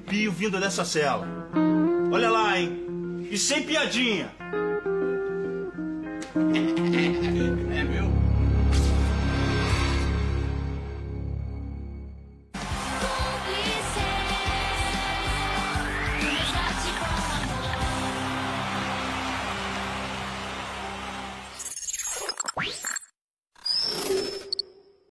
pio vindo dessa cela. Olha lá, hein? E sem piadinha.